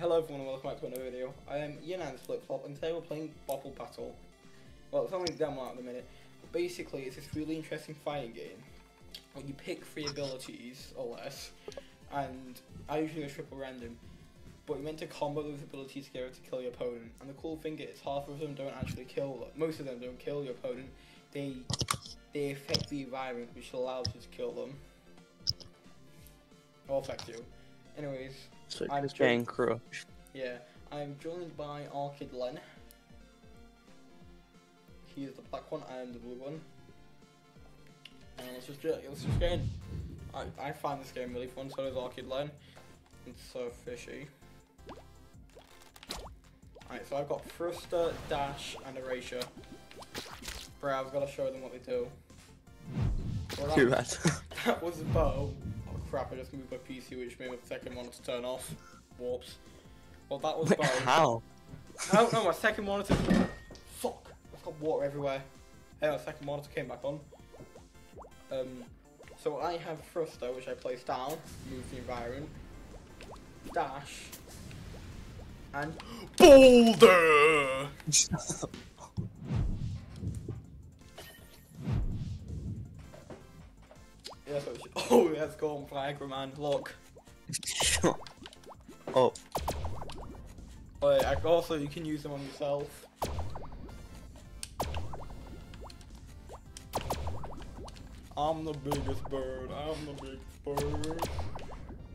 Hello everyone and welcome back to another video. I am Yanan Flip Flop and today we're playing Bopl Battle. Well, it's only demo at the minute, but basically it's this really interesting fighting game where you pick three abilities or less, and I usually go triple random, but you're meant to combo those abilities together to kill your opponent. And the cool thing is half of them don't actually kill, most of them don't kill your opponent, they, they affect the environment which allows you to kill them. Or affect you. Anyways, So I'm it's. Jane Crush. yeah, I'm joined by Arcade Len. He is the black one, I am the blue one. And let's just, let's just in. I, I find this game really fun, so does Arcade Len. It's so fishy. Alright, so I've got Thruster, Dash, and Erasure. Bro, I've got to show them what they do. Well, Too bad. that was a bow. Crap, I just moved my PC, which made my second monitor turn off. Whoops. Well, that was Wait, bow. how? I don't know, my second monitor. Fuck! I've got water everywhere. Hey, my second monitor came back on. Um, so I have Thruster, which I place down, move the environment. Dash. And. Boulder! Yeah, so oh, let's go on Viagra man, look. oh, Oh, also, you can use them on yourself. I'm the biggest bird. I'm the biggest bird.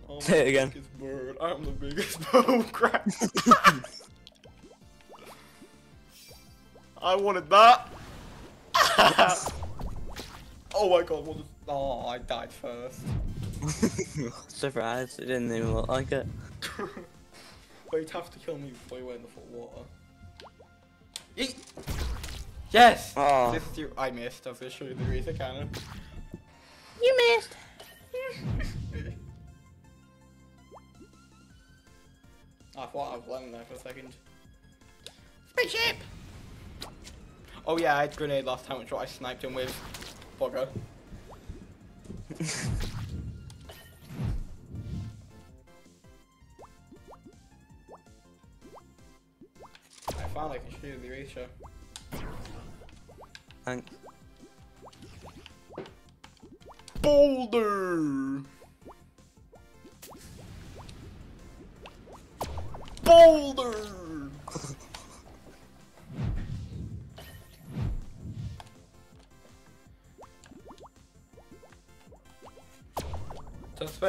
I'm Say it the again. Biggest bird. I'm the biggest bird. Oh crap! I wanted that. oh my god! What? Is... Oh, I died first. surprise! It didn't even look like it. But you'd have to kill me before you went in the full water. Yeet! Yes! Oh. This is your- I missed officially the Razor Cannon. You missed. I thought I was landing there for a second. Spaceship! Oh yeah, I had grenade last time, which what I sniped him with. Bugger. I found I can shoot the eraser. Thanks. Boulder! Boulder!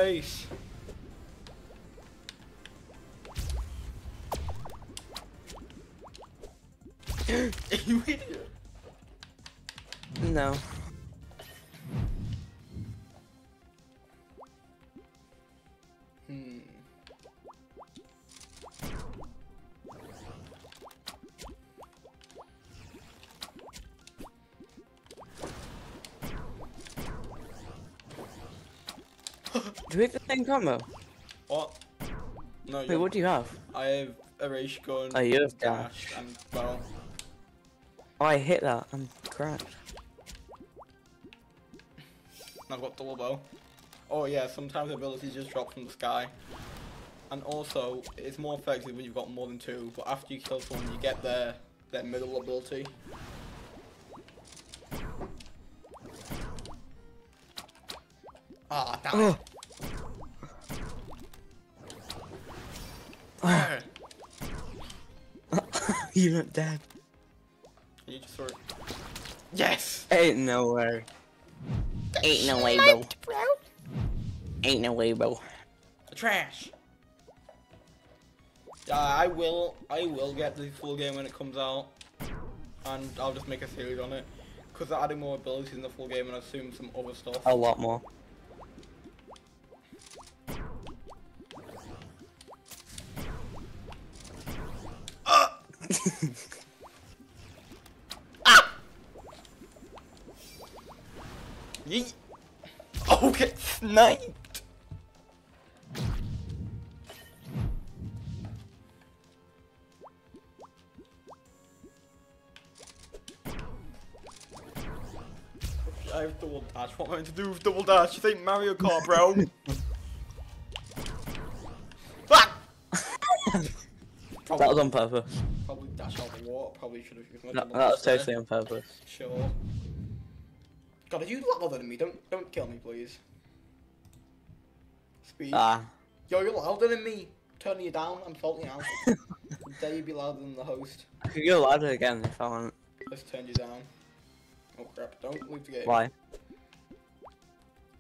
To Do we have the same combo? What? No, Wait, what do you have? I have erase gun, Oh, you have dash, dash. and well, Oh, I hit that. I'm cracked. I've got double bow. Oh yeah, sometimes abilities just drop from the sky. And also, it's more effective when you've got more than two, but after you kill someone, you get their, their middle ability. Ah, damn You're not dead. You just sort of... Yes! Ain't no way. Ain't no way, bro. Ain't no way, bro. Trash. Yeah, I will. I will get the full game when it comes out, and I'll just make a series on it. Because they're adding more abilities in the full game, and I assume some other stuff. A lot more. Yeet. Oh, get sniped. I have double dash. What am I meant to do with double dash? This ain't Mario Kart, bro. ah! That was on purpose. Probably should have used my That, that was totally on purpose. Sure. God, are you lot louder than me? Don't don't kill me, please. Speed. Ah. Yo, you're louder than me. Turning you down. I'm salty now. Dare you be louder than the host? I could go louder again if I want. Let's turn you down. Oh crap! Don't leave the game. Why?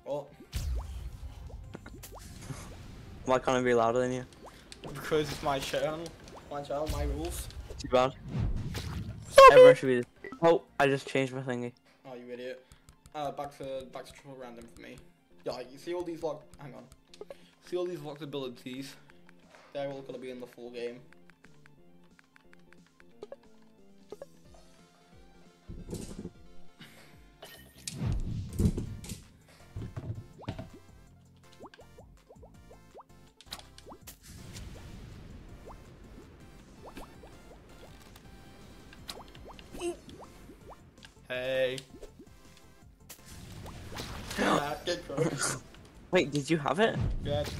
What? Why can't I be louder than you? Because it's my channel. My channel, my rules. Too bad. Everyone should be. Oh, I just changed my thingy. Oh, you idiot. Uh, back to back to triple random for me. Yeah, you see all these lock. Hang on. See all these locked abilities. They're all gonna be in the full game. Wait, did you have it? Yeah, it's.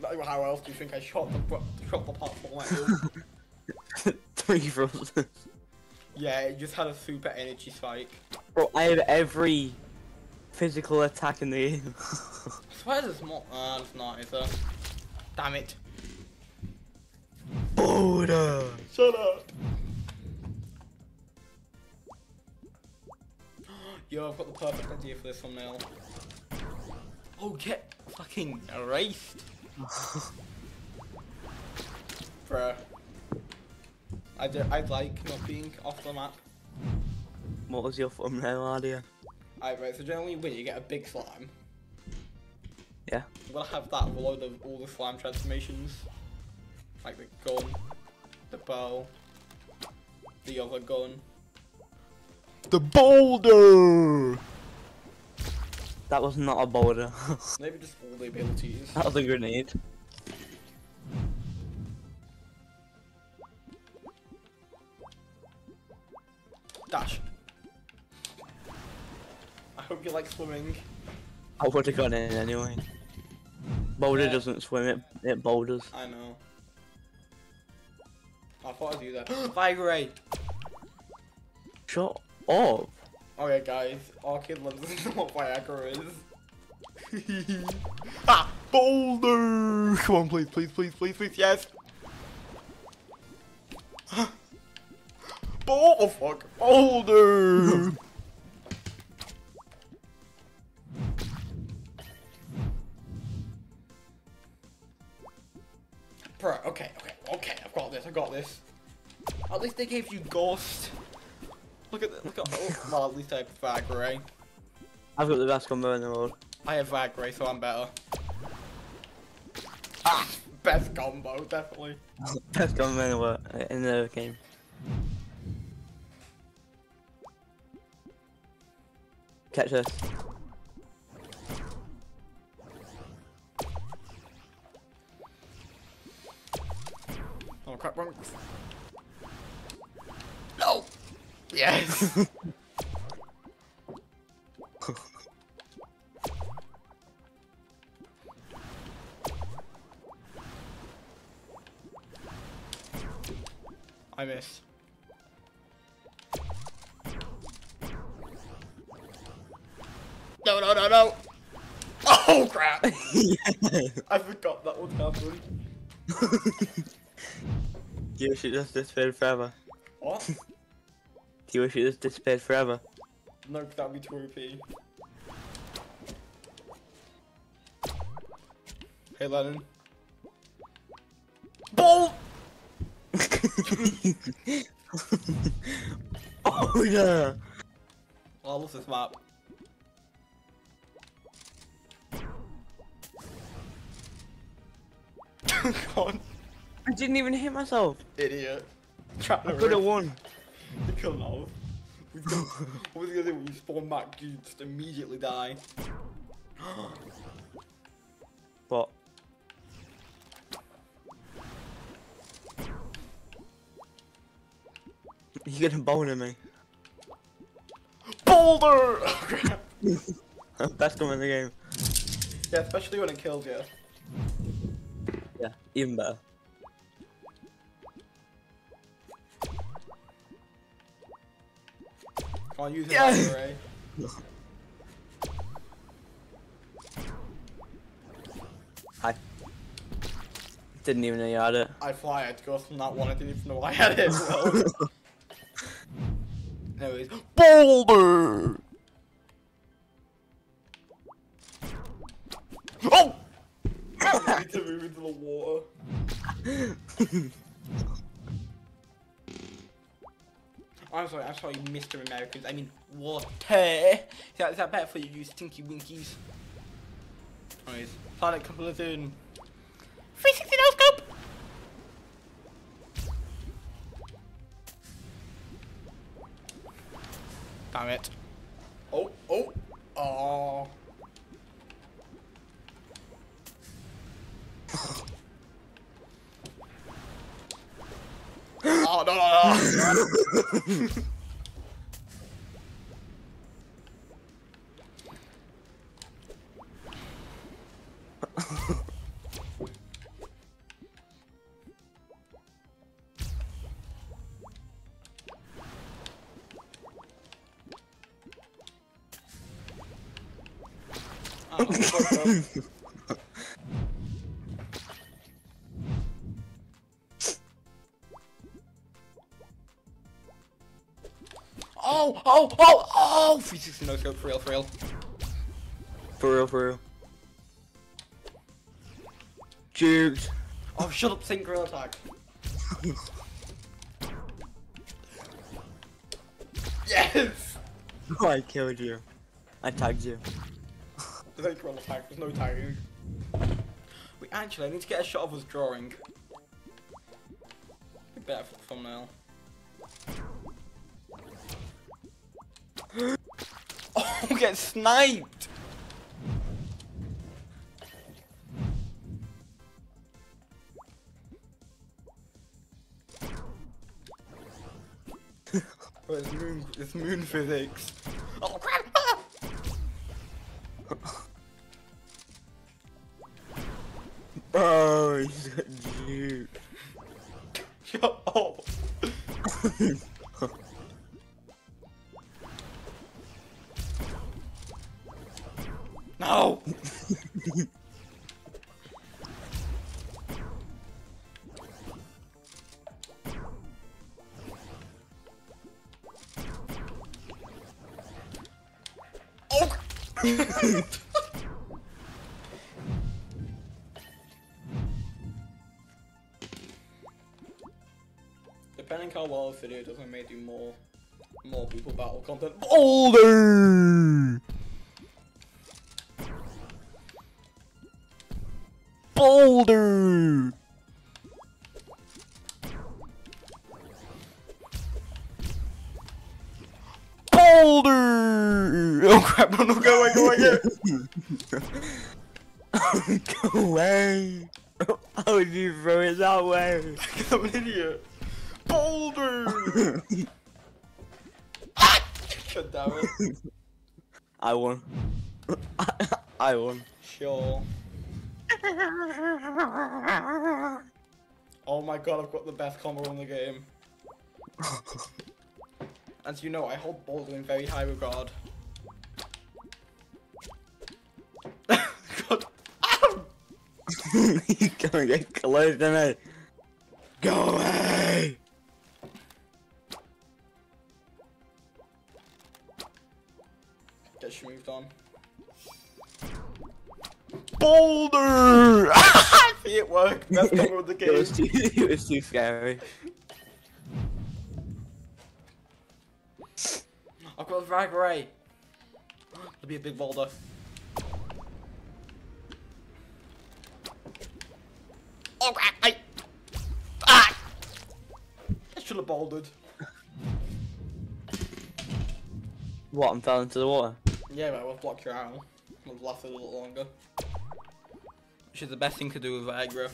Like, How else do you think I shot the shot the platform at? Three frozen. yeah, it just had a super energy spike. Bro, I have every physical attack in the game. I swear there's more. Uh, it's not, is there? Damn it. Boulder. Shut up. Yo, I've got the perfect idea for this thumbnail. Oh, get fucking erased. Bruh. I, do, I like not being off the map. What was your thumbnail idea? Alright, right, so generally when you get a big slime, Yeah. I'm gonna have that with a load of all the slime transformations. Like the gun, the bow, the other gun. The boulder! That was not a boulder. Maybe just all the abilities. that was a grenade. Dash. I hope you like swimming. I would have gone in anyway. Boulder Yeah. doesn't swim, it, it boulders. I know. I thought I'd do that. Vigorate! Shut up. Okay guys, our kid loves know what Viagra is. ah! Boulder! Come on, please, please, please, please, please, yes! Bol- oh fuck! Boulder! Bro, okay, okay, okay, I've got this, I've got this. At least they gave you Ghost. Look at that, look at, oh, at least I have I've got the best combo in the world. I have Viagra, so I'm better. Ah, best combo, definitely. best combo in the world, in the game. Catch this. Oh crap, wrong. No! Yes! I miss. No, no, no, no! Oh crap! I forgot that would happen. Do you wish it just disappeared forever? What? Do you wish it just disappeared forever? No, 'cause that'd be too OP. Hey, Lennon. Bolt! oh yeah! Oh, I love this map. God, I didn't even hit myself. idiot. Trying I could have won. You couldn't have. We've got- What was the other when you spawn back, you just immediately die. What? You're gonna boulder me. Boulder! Oh, crap. Best one in the game. Yeah, especially when it kills you. Yeah, even better. Come on, use it Yeah. right away. Hi. Didn't even know you had it. I fly at Ghost from that one. I didn't even know I had it. as Well. Anyways, Boulder. Sorry, I'm sorry, Mr. Americans. I mean, water. Is that, is that better for you, you stinky winkies? Anyways, Planet Collision. 360 no scope! Damn it. Oh, oh, oh. Oh, no, no, no. Oh, Oh, oh, oh, oh! 360 no scope, for real, for real. For real, for real. Jukes. Oh, shut up, sync grill attack. yes! Oh, I killed you. I tagged you. Sync grill attack, there's no tagging. Wait, actually, I need to get a shot of us drawing. Be better for the thumbnail. oh, get sniped! Oh, it's moon, it's moon physics. Oh crap! Ah! Oh, he's got juke. Shut up! Depending how well the video does, I may do more, more Bopl Battle content. Boulder! Boulder! Boulder! Oh crap! No, no, go away, go away! Go. Go away. How would you throw it that way? I'm an idiot. Boulder! God damn it. I won. I won. Sure. Oh my god, I've got the best combo in the game. As you know, I hold Boulder in very high regard. god. Ow! you gonna get close to me. Go away. Get moved on. Boulder! See it work. Best combo of the It game. was too, it was too scary. I've got a drag ray. There'll be a big boulder. Oh crap! I... Ah! I should have bouldered. What? I'm fell into the water. Yeah, but I'll block your arrow. It'll last a little longer. Which is the best thing to do with aggro.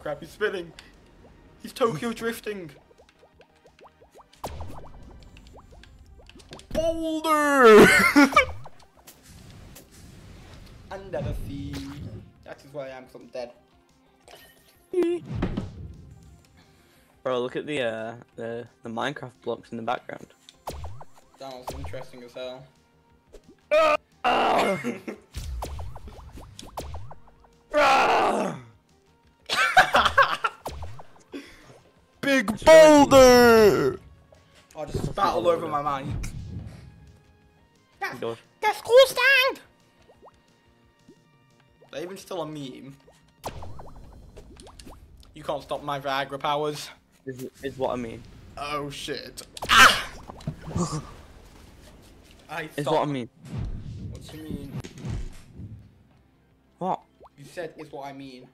Crap, he's spinning. He's Tokyo drifting. Boulder! Under the sea. That is where I am, because I'm dead. Bro, look at the uh the the Minecraft blocks in the background. That was interesting as hell. Big boulder! I just spat all over my mic. Good. The school stand! Is that even still a meme? You can't stop my Viagra powers. Is, is what I mean. Oh shit. Ah! I Is what I mean. What you mean? What? You said is what I mean.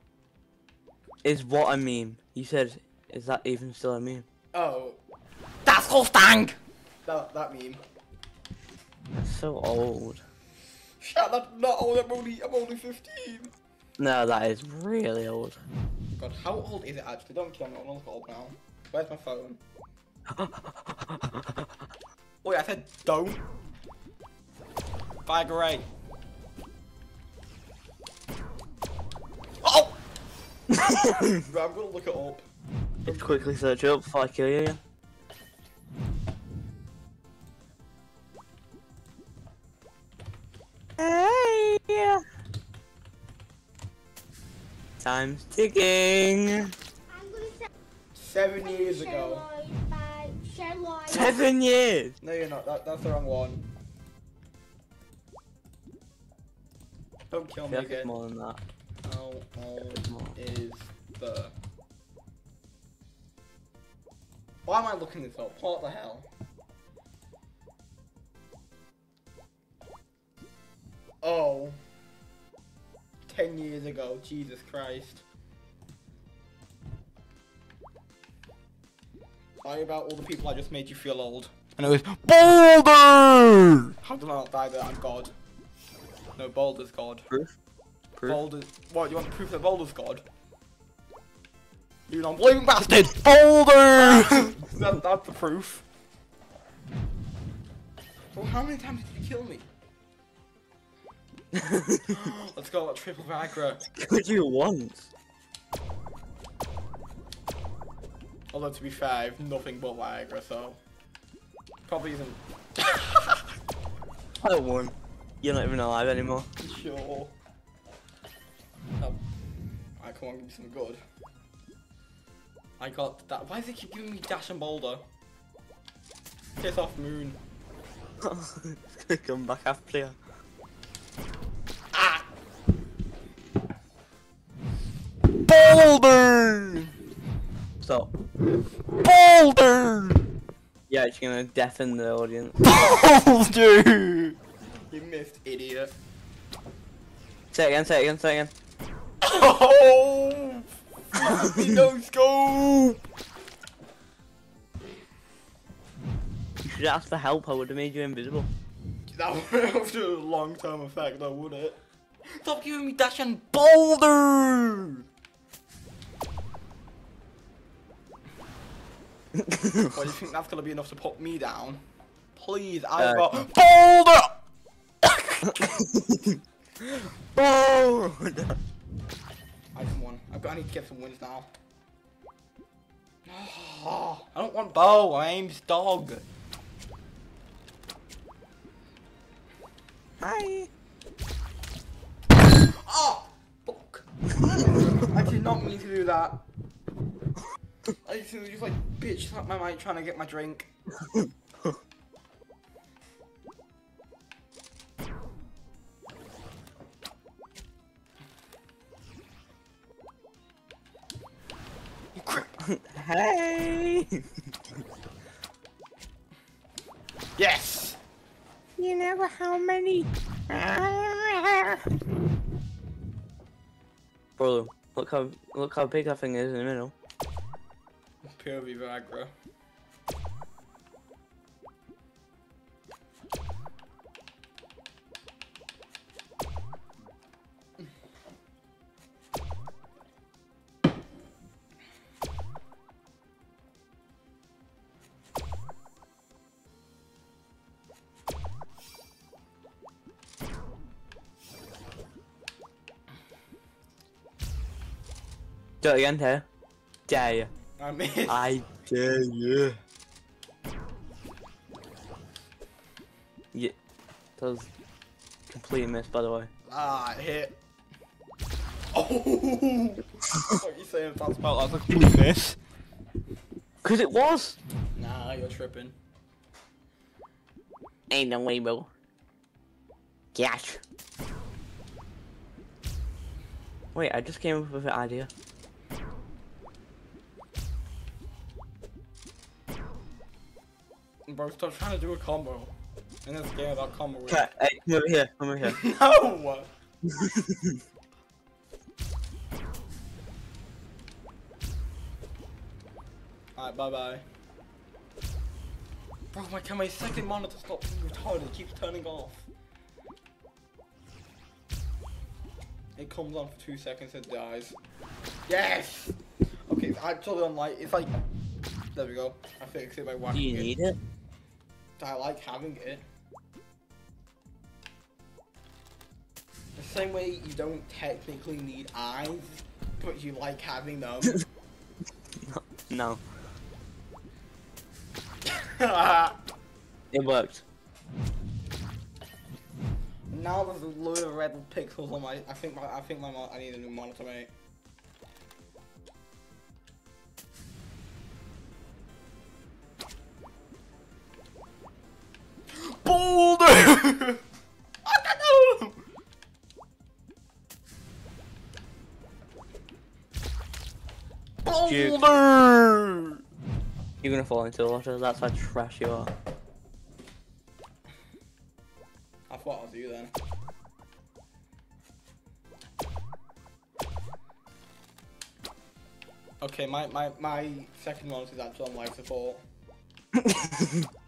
Is what I mean. You said, is that even still a meme? Oh. That's school stand! That, that meme. That's so old. Shut up, not old, I'm only, I'm only 15. No, that is really old. God, how old is it actually? Don't kill me, I'm not old now. Where's my phone? Wait, I said don't. Viagra Ray. Oh! right, I'm gonna look it up. Let's quickly search it up before I kill you again. Hey! Time's ticking. I'm gonna say Seven years ago. Sherlock by Sherlock. Seven years. No, you're not. That, that's the wrong one. Don't kill me it's again. more than that. How old more. is the? Why am I looking this up? What the hell? Oh. Ten years ago, Jesus Christ. Sorry about all the people I just made you feel old. And it was Boulder! How did I not die there? I'm God. No, Boulder's God. Proof? Proof? Boulder. What, you want the proof that Boulder's God? You non-believing bastard! Boulder! that, that's the proof. Well, how many times did you kill me? Let's go, triple Viagra. Could you once? Although, to be fair, I have nothing but Viagra, so... Probably isn't I won. You're not even alive anymore. sure. Oh. Alright, come on, give me some good. I got that. Why does it keep giving me Dash and Boulder? Piss off, Moon. it's gonna come back after player. Ah! Boulder! Stop. Boulder! Yeah, it's gonna deafen the audience. Boulder! Idiot. Say it again, say it again, say again. Oh! No scope! You should ask for help, I would have made you invisible. That would have a long term effect, though, would it? Stop giving me Dash and Boulder! What, do you think that's gonna be enough to put me down? Please, I Uh, got Boulder! Boulder! I just won. I've got, I need to get some wins now. I don't want bow. I aim's dog. Hi! Oh, fuck. I did not mean to do that. I just, just like bitch slapped my mic trying to get my drink. Hey! Yes. You know how many? Bro, look how look how big that thing is in the middle. Pure Viagra. It again, Taylor. Dare you? I missed. I dare you. Yeah, that was complete miss, by the way. Ah, it hit. Oh! what are you saying? That's about that's a complete miss. Cause it was. Nah, you're tripping. Ain't no way, bro. Gosh. Wait, I just came up with an idea. Bro, stop trying to do a combo. In this game without combo. Okay, hey, come over here, come over here. no! Alright, bye bye. Bro, my, can my second monitor stop being retarded? It keeps turning off. It comes on for two seconds and dies. Yes! Okay, it's actually on like, it's like, there we go. I fixed it by Do whacking you it. need it? I like having it. The same way you don't technically need eyes, but you like having them. No, now it worked. Now there's a load of red pixels on my. I think my. I think my. I need a new monitor, mate. I don't know. Boulder! You're gonna fall into the water. That's how trash you are. I thought I was you then. Okay, my, my, my second one is actually on life support.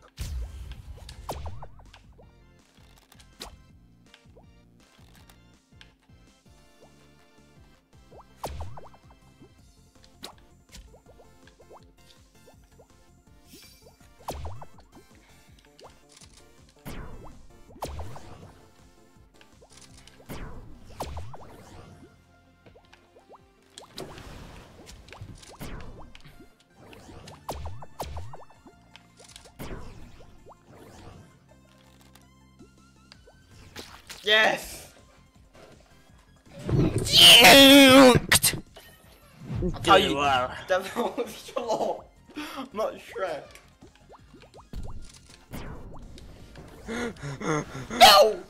tell you- You are. That was your not Shrek. no!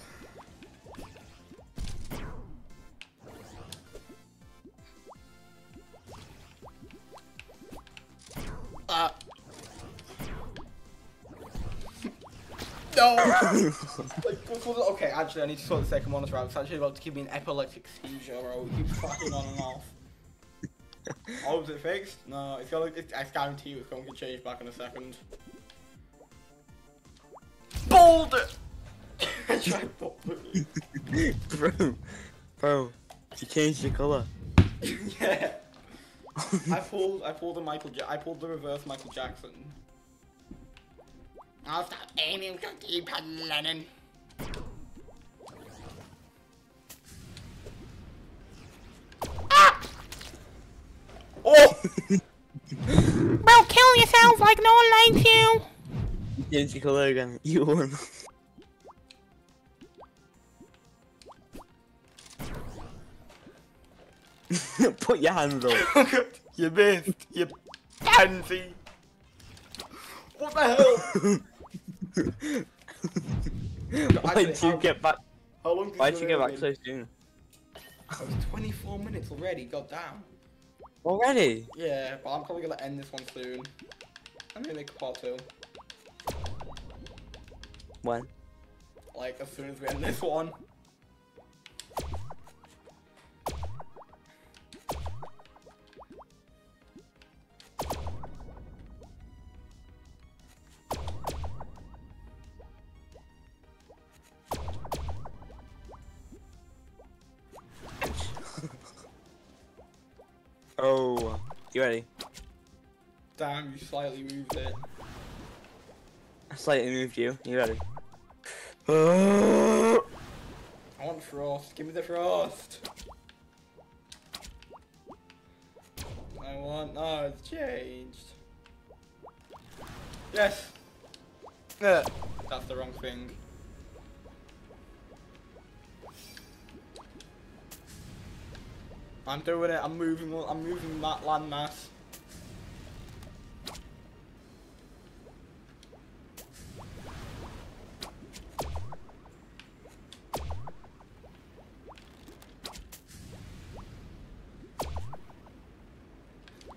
Uh. No! like, okay, actually, I need to sort the second monitor out. It's actually about to give me an epileptic seizure, bro. It keeps cracking on and off. Oh, is it fixed? No, it's gonna. It's, I guarantee you, it's going to change back in a second. Boulder. I tried boulder. bro, bro, you changed your color. yeah. I pulled. I pulled the Michael. Ja- I pulled the reverse Michael Jackson. I'll stop aiming to keep Lennon. Oh! Bro, kill yourself like no one likes you! You changed your color again. You won. Put your hands up. you missed. You pansy. What the hell? Why did you get back? How long did Why did you get back been? so soon? It was 24 minutes already. God damn. Already? Yeah, but I'm probably gonna end this one soon. I'm gonna make a part two. When? Like as soon as we end this one. You ready? Damn, you slightly moved it. I slightly moved you. You ready? I want frost. Give me the frost. I want no, it's changed. Yes! Yeah. That's the wrong thing. I'm doing it, I'm moving, I'm moving that landmass.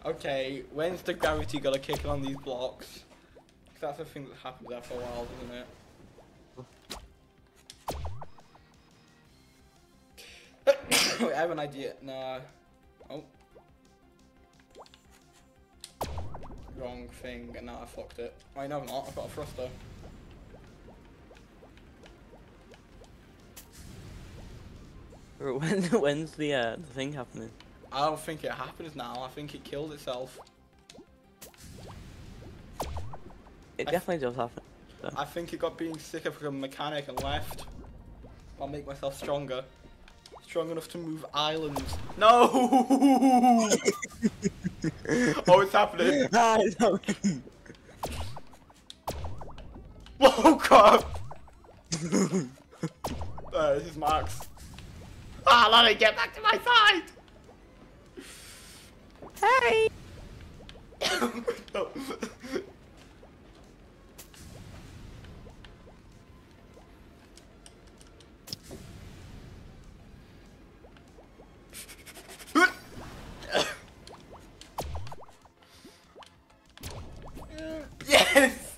Okay, when's the gravity gonna kick in on these blocks? 'Cause that's the thing that happens after a while, isn't it? An idea. Nah. Oh. Wrong thing. Nah, I fucked it. Wait, no, I'm not. I've got a thruster. When when's the uh, the thing happening? I don't think it happens now. I think it killed itself. It I- definitely does happen. So. I think it got being sick of a mechanic and left. I'll make myself stronger. Strong enough to move islands. No! oh, it's happening. Ah, no. Whoa, God! uh, this is Max. Ah, let me get back to my side! Hey! no.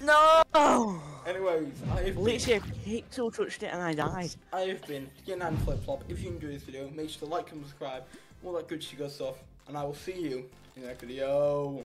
No! Anyways, I have been, Literally, a pixel touched it and I died. I have been Yanan Flip Flop. If you enjoyed this video, make sure to like and subscribe, all that good sugar stuff, and I will see you in the next video.